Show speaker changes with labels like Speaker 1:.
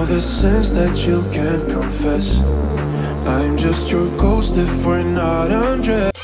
Speaker 1: All the sins that you can't confess. I'm just your ghost if we're not undressed.